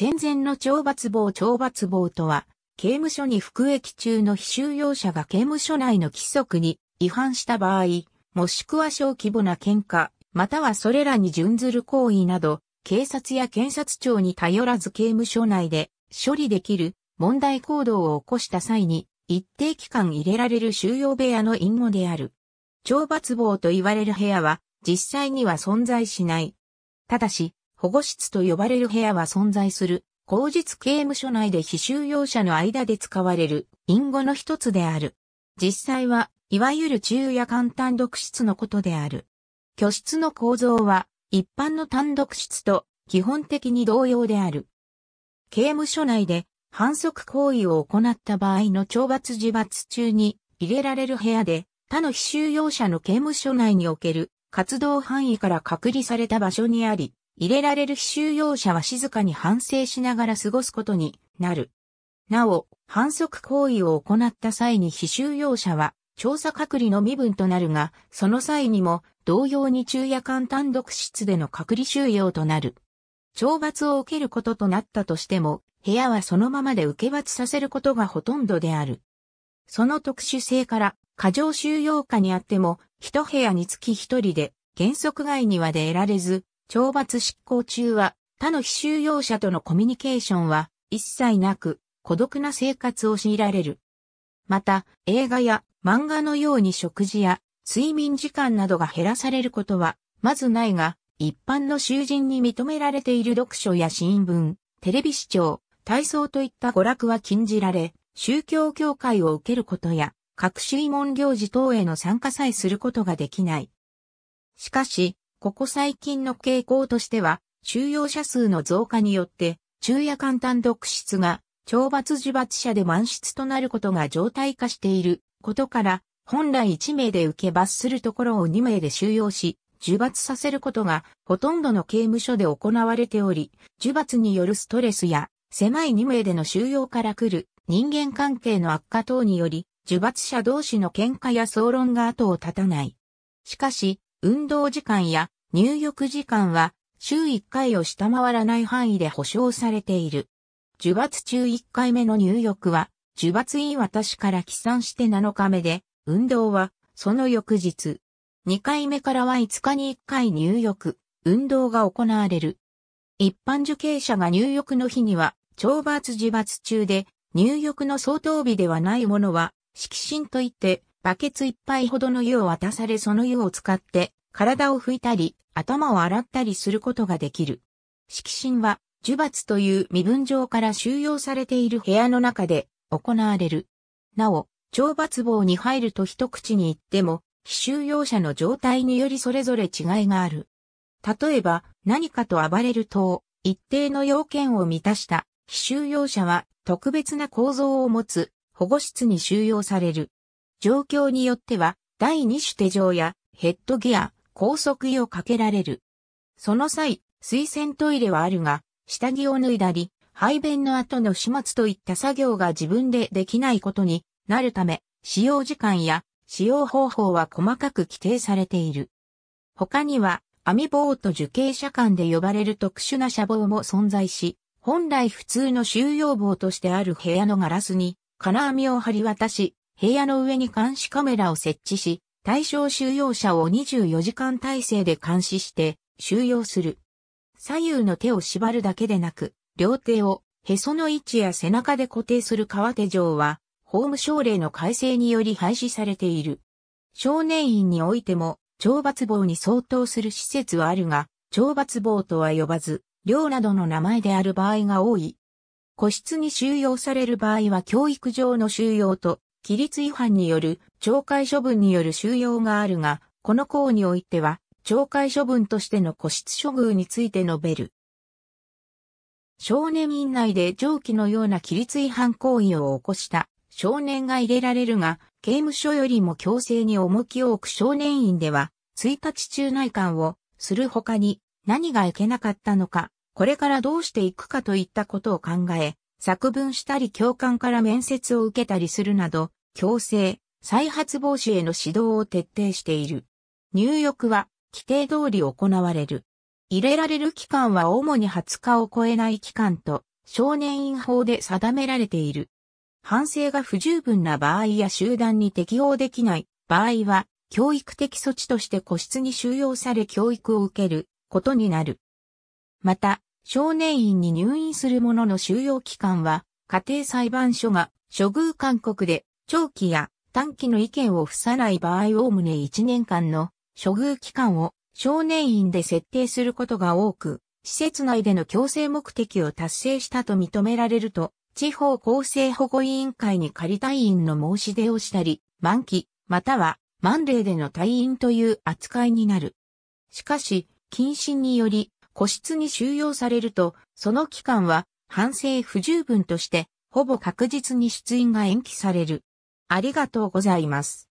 戦前の懲罰房懲罰房とは、刑務所に服役中の非収容者が刑務所内の規則に違反した場合、もしくは小規模な喧嘩、またはそれらに準ずる行為など、警察や検察庁に頼らず刑務所内で処理できる問題行動を起こした際に一定期間入れられる収容部屋の隠語である。懲罰房と言われる部屋は実際には存在しない。ただし、保護室と呼ばれる部屋は存在する。口実刑務所内で非収容者の間で使われる隠語の一つである。実際は、いわゆる中夜間単独室のことである。居室の構造は、一般の単独室と基本的に同様である。刑務所内で反則行為を行った場合の懲罰自罰中に入れられる部屋で他の非収容者の刑務所内における活動範囲から隔離された場所にあり、入れられる非収容者は静かに反省しながら過ごすことになる。なお、反則行為を行った際に非収容者は調査隔離の身分となるが、その際にも同様に昼夜間単独室での隔離収容となる。懲罰を受けることとなったとしても、部屋はそのままで受け罰させることがほとんどである。その特殊性から、過剰収容下にあっても、一部屋につき一人で、原則外には出られず、懲罰執行中は、他の非収容者とのコミュニケーションは一切なく、孤独な生活を強いられる。また、映画や漫画のように食事や睡眠時間などが減らされることは、まずないが、一般の囚人に認められている読書や新聞、テレビ視聴、体操といった娯楽は禁じられ、宗教協会を受けることや、各種慰問行事等への参加さえすることができない。しかし、ここ最近の傾向としては、収容者数の増加によって、昼夜間単独室が、懲罰自罰者で満室となることが常態化していることから、本来1名で受け罰するところを2名で収容し、呪罰させることがほとんどの刑務所で行われており、呪罰によるストレスや狭い2名での収容から来る人間関係の悪化等により、呪罰者同士の喧嘩や騒論が後を絶たない。しかし、運動時間や入浴時間は週1回を下回らない範囲で保障されている。呪罰中1回目の入浴は、呪罰言い渡しから起算して7日目で、運動はその翌日。2回目からは5日に1回入浴、運動が行われる。一般受刑者が入浴の日には、懲罰自罰中で、入浴の相当日ではないものは、色神といって、バケツ一杯ほどの湯を渡されその湯を使って、体を拭いたり、頭を洗ったりすることができる。色神は、呪罰という身分上から収容されている部屋の中で行われる。なお、懲罰棒に入ると一口に言っても、非収容者の状態によりそれぞれ違いがある。例えば、何かと暴れると、一定の要件を満たした非収容者は特別な構造を持つ保護室に収容される。状況によっては第二種手錠やヘッドギア、高速衣をかけられる。その際、水洗トイレはあるが、下着を脱いだり、排便の後の始末といった作業が自分でできないことになるため、使用時間や使用方法は細かく規定されている。他には、網棒と受刑者間で呼ばれる特殊な車棒も存在し、本来普通の収容棒としてある部屋のガラスに金網を張り渡し、部屋の上に監視カメラを設置し、対象収容者を24時間体制で監視して収容する。左右の手を縛るだけでなく、両手をへその位置や背中で固定する川手錠は、法務省令の改正により廃止されている。少年院においても、懲罰棒に相当する施設はあるが、懲罰棒とは呼ばず、寮などの名前である場合が多い。個室に収容される場合は教育上の収容と、規律違反による懲戒処分による収容があるが、この項においては、懲戒処分としての個室処遇について述べる。少年院内で上記のような規律違反行為を起こした少年が入れられるが、刑務所よりも強制に重きを置く少年院では、1日中内観をする他に何がいけなかったのか、これからどうしていくかといったことを考え、作文したり教官から面接を受けたりするなど、強制、再発防止への指導を徹底している。入浴は規定通り行われる。入れられる期間は主に20日を超えない期間と少年院法で定められている。反省が不十分な場合や集団に適応できない場合は、教育的措置として個室に収容され教育を受けることになる。また、少年院に入院する者の収容期間は、家庭裁判所が処遇勧告で長期や短期の意見を付さない場合おおむね1年間の処遇期間を少年院で設定することが多く、施設内での強制目的を達成したと認められると、地方厚生保護委員会に仮退院の申し出をしたり、満期、または満例での退院という扱いになる。しかし、謹慎により、個室に収容されると、その期間は反省不十分として、ほぼ確実に出院が延期される。ありがとうございます。